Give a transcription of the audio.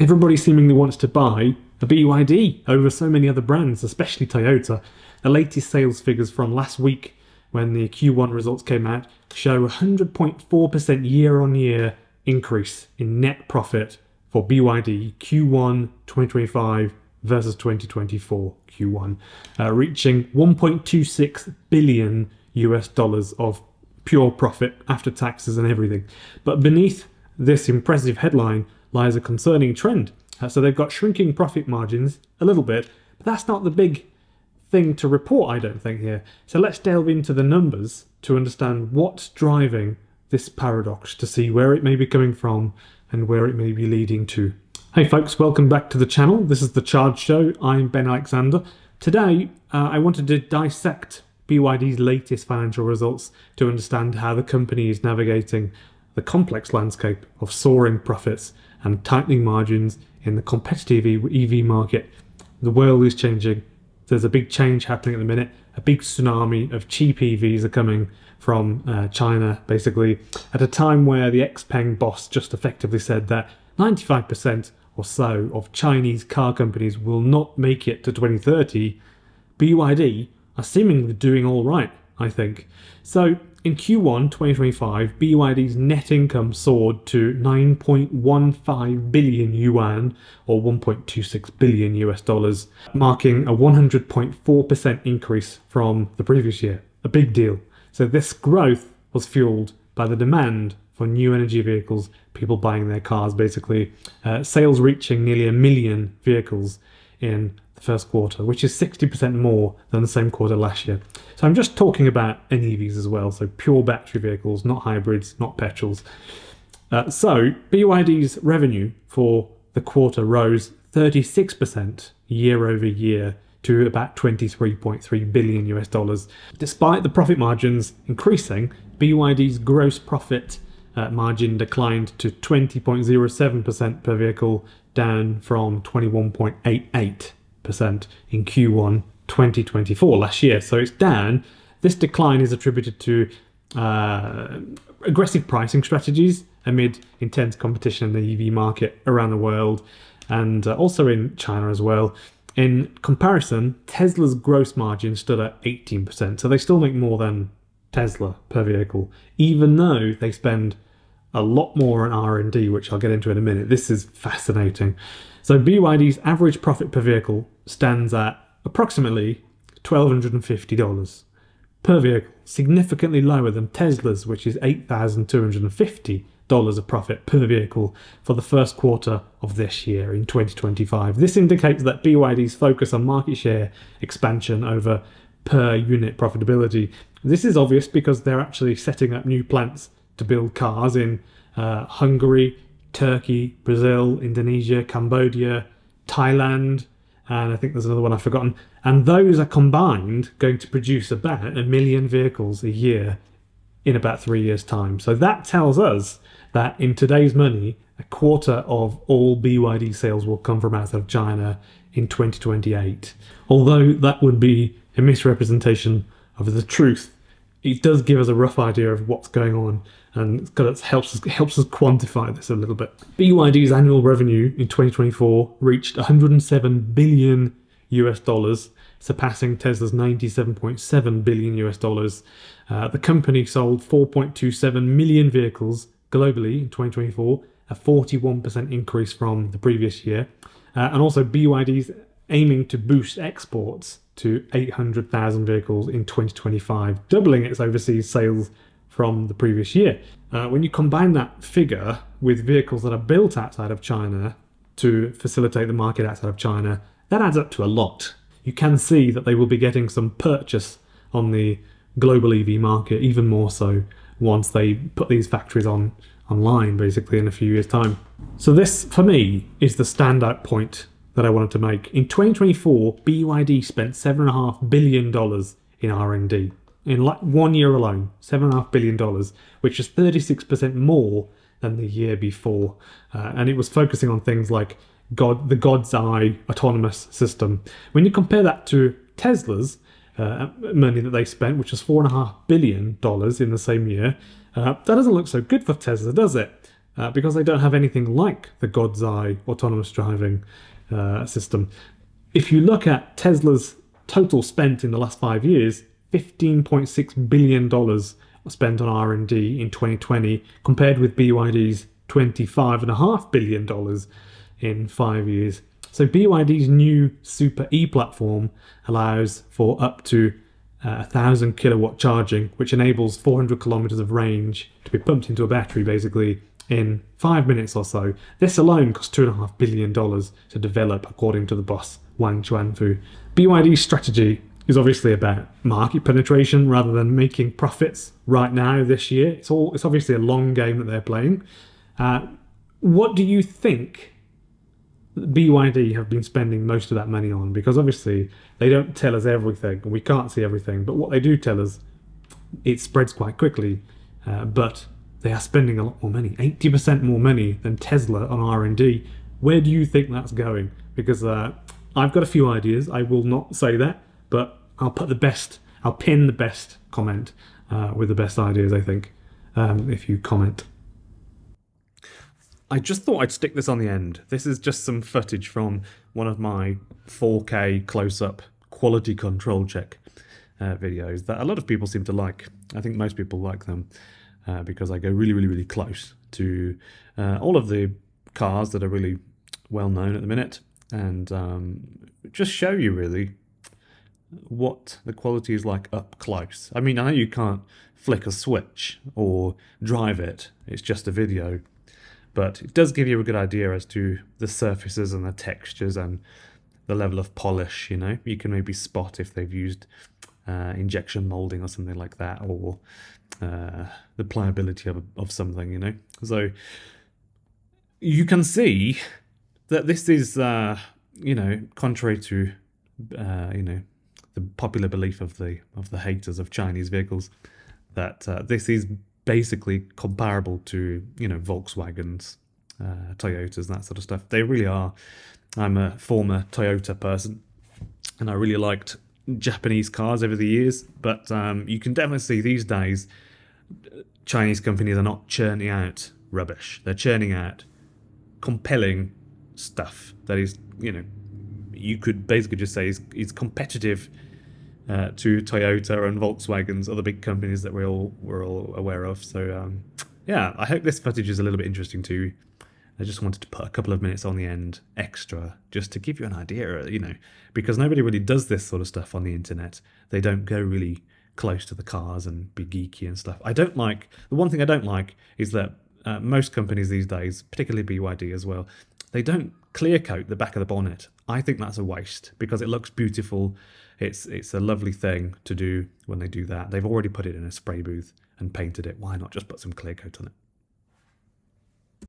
Everybody seemingly wants to buy a BYD over so many other brands, especially Toyota. The latest sales figures from last week when the Q1 results came out show 100.4% year on year increase in net profit for BYD Q1 2025 versus 2024 Q1, uh, reaching 1.26 billion US dollars of pure profit after taxes and everything. But beneath this impressive headline lies a concerning trend. Uh, so they've got shrinking profit margins a little bit, but that's not the big thing to report, I don't think, here. So let's delve into the numbers to understand what's driving this paradox, to see where it may be coming from and where it may be leading to. Hey folks, welcome back to the channel. This is The Charge Show. I'm Ben Alexander. Today, uh, I wanted to dissect BYD's latest financial results to understand how the company is navigating the complex landscape of soaring profits and tightening margins in the competitive EV market. The world is changing. There's a big change happening at the minute. A big tsunami of cheap EVs are coming from uh, China, basically, at a time where the Xpeng boss just effectively said that 95% or so of Chinese car companies will not make it to 2030. BYD are seemingly doing all right, I think. So in Q1 2025, BYD's net income soared to 9.15 billion yuan or 1.26 billion US dollars, marking a 100.4% increase from the previous year. A big deal. So this growth was fueled by the demand for new energy vehicles, people buying their cars basically, uh, sales reaching nearly a million vehicles in the first quarter, which is 60% more than the same quarter last year. So I'm just talking about NEVs as well, so pure battery vehicles, not hybrids, not petrols. Uh, so BYD's revenue for the quarter rose 36% year over year to about 23.3 billion US dollars. Despite the profit margins increasing, BYD's gross profit uh, margin declined to 20.07% per vehicle, down from 21.88% in Q1 2024 last year. So it's down. This decline is attributed to uh, aggressive pricing strategies amid intense competition in the EV market around the world and uh, also in China as well. In comparison, Tesla's gross margin stood at 18%, so they still make more than Tesla per vehicle, even though they spend a lot more on R&D, which I'll get into in a minute. This is fascinating. So BYD's average profit per vehicle stands at approximately $1,250 per vehicle, significantly lower than Tesla's, which is $8,250 of profit per vehicle for the first quarter of this year in 2025. This indicates that BYD's focus on market share expansion over per unit profitability. This is obvious because they're actually setting up new plants to build cars in uh, Hungary, Turkey, Brazil, Indonesia, Cambodia, Thailand, and I think there's another one I've forgotten. And those are combined going to produce about a million vehicles a year in about three years' time. So that tells us that in today's money, a quarter of all BYD sales will come from outside of China in 2028. Although that would be a misrepresentation of the truth, it does give us a rough idea of what's going on and it helps us, helps us quantify this a little bit. BYD's annual revenue in 2024 reached 107 billion US dollars, surpassing Tesla's 97.7 billion US dollars. Uh, the company sold 4.27 million vehicles globally in 2024, a 41% increase from the previous year. Uh, and also BYD's aiming to boost exports to 800,000 vehicles in 2025, doubling its overseas sales from the previous year. Uh, when you combine that figure with vehicles that are built outside of China to facilitate the market outside of China, that adds up to a lot. You can see that they will be getting some purchase on the global EV market, even more so once they put these factories on online, basically in a few years' time. So this, for me, is the standout point that I wanted to make. In 2024, BYD spent $7.5 billion in R&D in like one year alone, $7.5 billion, which is 36% more than the year before. Uh, and it was focusing on things like God, the God's Eye autonomous system. When you compare that to Tesla's uh, money that they spent, which was $4.5 billion in the same year, uh, that doesn't look so good for Tesla, does it? uh, because they don't have anything like the God's Eye autonomous driving uh, system. If you look at Tesla's total spent in the last five years, $15.6 billion spent on R&D in 2020 compared with BYD's $25.5 billion in five years. So BYD's new Super E platform allows for up to uh, 1000 kilowatt charging, which enables 400 kilometers of range to be pumped into a battery basically in five minutes or so. This alone cost $2.5 billion to develop, according to the boss, Wang Chuanfu. BYD's strategy is obviously about market penetration rather than making profits right now this year. It's all it's obviously a long game that they're playing. Uh, what do you think BYD have been spending most of that money on? Because obviously they don't tell us everything, we can't see everything. But what they do tell us, it spreads quite quickly. Uh, but they are spending a lot more money, 80% more money than Tesla on R&D. Where do you think that's going? Because uh, I've got a few ideas. I will not say that, but I'll put the best, I'll pin the best comment uh, with the best ideas, I think, um, if you comment. I just thought I'd stick this on the end. This is just some footage from one of my 4K close-up quality control check uh, videos that a lot of people seem to like. I think most people like them uh, because I go really, really, really close to uh, all of the cars that are really well known at the minute and um, just show you really what the quality is like up close. I mean, I know you can't flick a switch or drive it, it's just a video, but it does give you a good idea as to the surfaces and the textures and the level of polish, you know. You can maybe spot if they've used uh, injection molding or something like that, or uh, the pliability of, of something, you know. So you can see that this is, uh, you know, contrary to, uh, you know, the popular belief of the of the haters of Chinese vehicles, that uh, this is basically comparable to, you know, Volkswagens, uh, Toyotas, that sort of stuff. They really are. I'm a former Toyota person, and I really liked Japanese cars over the years, but um, you can definitely see these days Chinese companies are not churning out rubbish. They're churning out compelling stuff that is, you know, you could basically just say is, is competitive uh, to Toyota and Volkswagens, other big companies that we're all we're all aware of. So um, yeah, I hope this footage is a little bit interesting to you. I just wanted to put a couple of minutes on the end extra just to give you an idea, you know, because nobody really does this sort of stuff on the internet. They don't go really close to the cars and be geeky and stuff. I don't like, the one thing I don't like is that uh, most companies these days, particularly BYD as well, they don't clear coat the back of the bonnet. I think that's a waste because it looks beautiful. It's it's a lovely thing to do when they do that. They've already put it in a spray booth and painted it. Why not just put some clear coat on it?